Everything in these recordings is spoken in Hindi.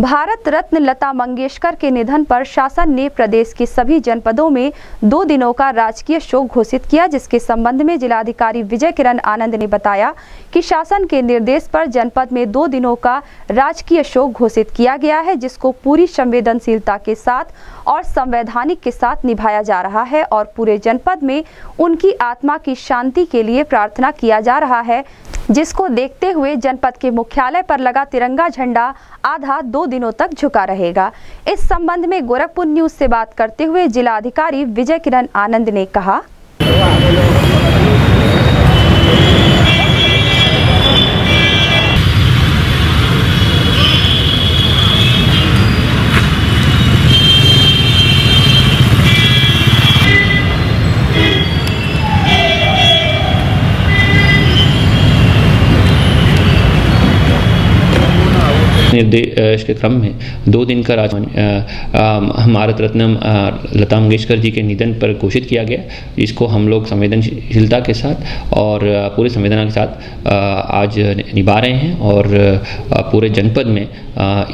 भारत रत्न लता मंगेशकर के निधन पर शासन ने प्रदेश के सभी जनपदों में दो दिनों का राजकीय शोक घोषित किया, जिसके संबंध में जिलाधिकारी विजय किरण आनंद ने बताया कि शासन के निर्देश पर जनपद में दो दिनों का राजकीय शोक घोषित किया गया है, जिसको पूरी संवेदनशीलता के साथ और संवैधानिक के साथ निभाया जा रहा है और पूरे जनपद में उनकी आत्मा की शांति के लिए प्रार्थना किया जा रहा है। जिसको देखते हुए जनपद के मुख्यालय पर लगा तिरंगा झंडा आधा दो दिनों तक झुका रहेगा। इस संबंध में गोरखपुर न्यूज़ से बात करते हुए जिला अधिकारी विजय किरण आनंद ने कहा। निर्देश के क्रम में। दो दिन का राज भारत रत्न लता मंगेशकर जी के निधन पर घोषित किया गया इसको हम लोग संवेदनशीलता के साथ और पूरे संवेदना के साथ आज निभा रहे हैं और पूरे जनपद में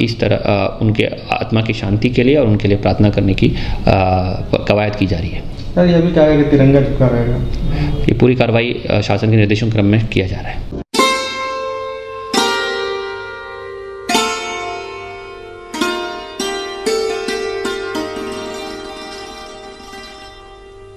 इस तरह उनके आत्मा की शांति के लिए और उनके लिए प्रार्थना करने की कवायद की जा रही है। सर ये भी कहा कि तिरंगा झुका रहेगा। ये पूरी कार्रवाई शासन के निर्देशों क्रम में किया जा रहा है।